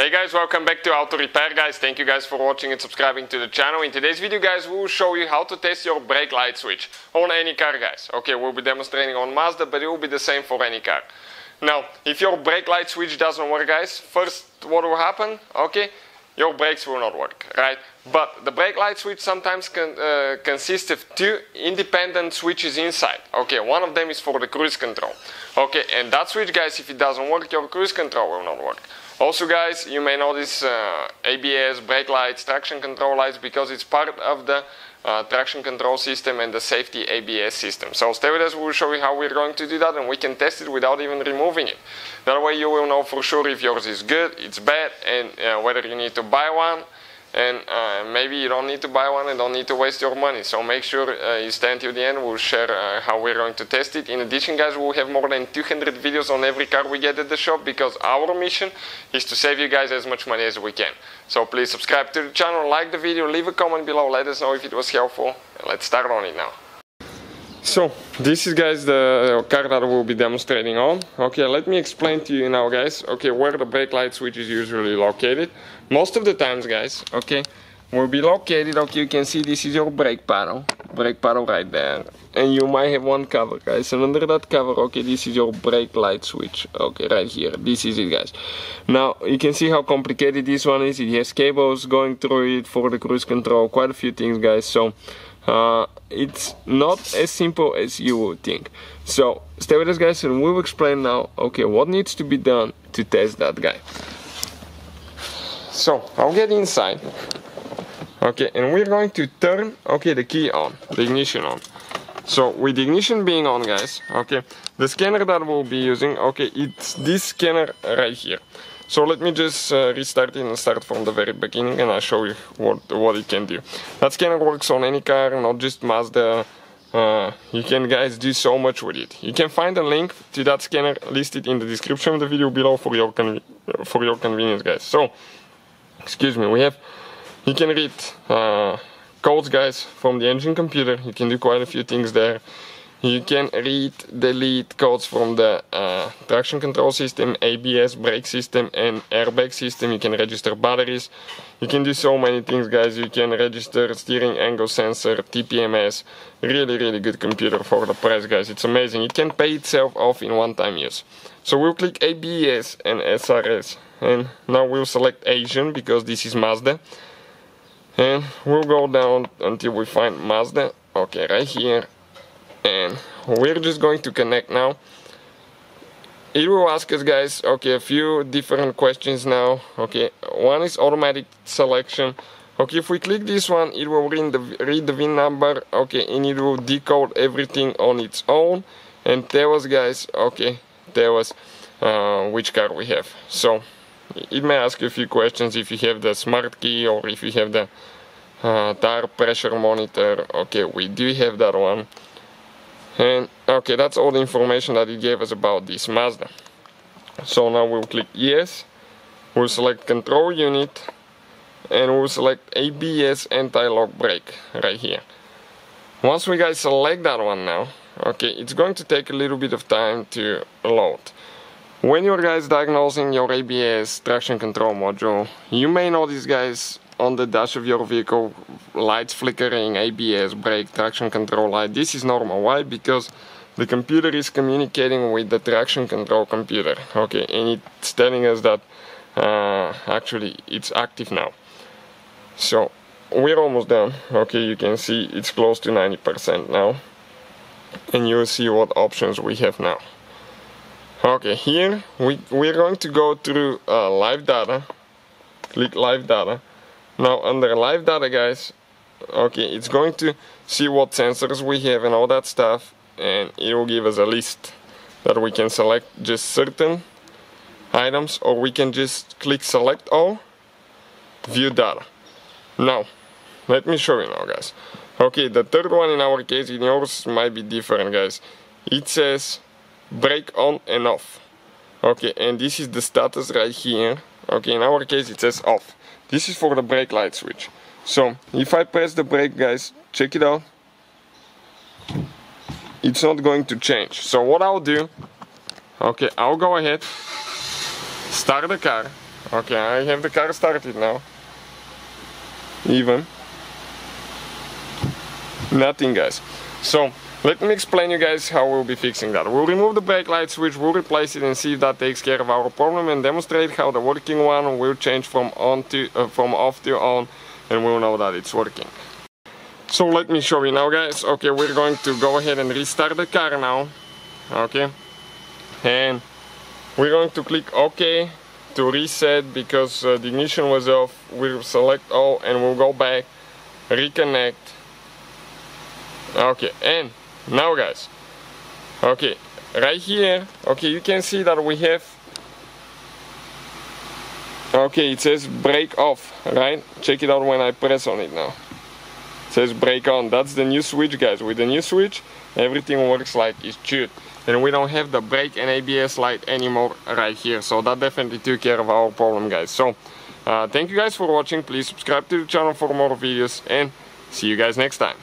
Hey guys, welcome back to Auto Repair guys. Thank you guys for watching and subscribing to the channel. In today's video guys, we will show you how to test your brake light switch on any car guys. Okay, we'll be demonstrating on Mazda, but it will be the same for any car. Now, if your brake light switch doesn't work guys, first what will happen? Okay, your brakes will not work, right? But the brake light switch sometimes can, uh, consists of two independent switches inside. Okay, one of them is for the cruise control. Okay, and that switch guys, if it doesn't work, your cruise control will not work. Also guys, you may notice uh, ABS, brake lights, traction control lights because it's part of the uh, traction control system and the safety ABS system. So stay we'll show you how we're going to do that and we can test it without even removing it. That way you will know for sure if yours is good, it's bad and uh, whether you need to buy one and uh, maybe you don't need to buy one and don't need to waste your money. So make sure uh, you stay until the end. We'll share uh, how we're going to test it. In addition guys we'll have more than 200 videos on every car we get at the shop because our mission is to save you guys as much money as we can. So please subscribe to the channel like the video leave a comment below let us know if it was helpful let's start on it now so this is guys the uh, car that we'll be demonstrating on. Okay, let me explain to you now guys, okay, where the brake light switch is usually located. Most of the times guys, okay, will be located, okay, you can see this is your brake paddle, brake paddle right there. And you might have one cover guys, and under that cover, okay, this is your brake light switch, okay, right here, this is it guys. Now, you can see how complicated this one is, it has cables going through it for the cruise control, quite a few things guys, so uh, it's not as simple as you would think. So stay with us guys and we'll explain now, okay, what needs to be done to test that guy. So I'll get inside, okay, and we're going to turn, okay, the key on, the ignition on. So with the ignition being on guys, okay, the scanner that we'll be using, okay, it's this scanner right here. So let me just uh, restart it and start from the very beginning and I'll show you what, what it can do. That scanner works on any car, not just Mazda. Uh, you can guys do so much with it. You can find a link to that scanner listed in the description of the video below for your, for your convenience guys. So, excuse me, we have, you can read uh, codes guys from the engine computer, you can do quite a few things there. You can read, delete codes from the uh, traction control system, ABS, brake system and airbag system. You can register batteries. You can do so many things guys. You can register steering angle sensor, TPMS. Really, really good computer for the price guys. It's amazing. It can pay itself off in one time use. So we'll click ABS and SRS. And now we'll select Asian because this is Mazda. And we'll go down until we find Mazda. Okay, right here and we're just going to connect now. It will ask us guys okay a few different questions now okay? One is automatic selection. Okay if we click this one it will read the, read the VIN number okay and it will decode everything on its own. And tell us guys okay tell us uh, which car we have. So it may ask you a few questions if you have the smart key or if you have the uh, tire pressure monitor. Okay we do have that one and okay, that's all the information that it gave us about this Mazda. So now we'll click yes, we'll select control unit, and we'll select ABS anti-lock brake right here. Once we guys select that one now, okay, it's going to take a little bit of time to load. When you're guys diagnosing your ABS traction control module, you may notice guys on the dash of your vehicle lights flickering ABS brake traction control light. This is normal. Why? Because the computer is communicating with the traction control computer okay? And it's telling us that uh, actually it's active now. So we're almost done okay? You can see it's close to 90% now. And you'll see what options we have now. Okay here we, we're going to go through uh, live data. Click live data now under live data guys, okay, it's going to see what sensors we have and all that stuff and it will give us a list that we can select just certain items or we can just click select all, view data. Now, let me show you now guys. Okay, the third one in our case, in yours might be different guys. It says brake on and off. Okay, and this is the status right here. Okay, in our case it says off. This is for the brake light switch. So if I press the brake guys, check it out. It's not going to change. So what I'll do, okay, I'll go ahead, start the car, Okay, I have the car started now. Even. Nothing guys. So, let me explain you guys how we'll be fixing that. We'll remove the brake light switch, we'll replace it and see if that takes care of our problem and demonstrate how the working one will change from on to uh, from off to on and we'll know that it's working. So let me show you now guys. Okay, we're going to go ahead and restart the car now. Okay. And we're going to click OK to reset because uh, the ignition was off. We'll select all and we'll go back, reconnect. Okay, and now guys, okay, right here, okay, you can see that we have, okay, it says brake off, right? Check it out when I press on it now. It says brake on, that's the new switch guys. With the new switch, everything works like it should. And we don't have the brake and ABS light anymore right here. So that definitely took care of our problem guys. So, uh, thank you guys for watching. Please subscribe to the channel for more videos and see you guys next time.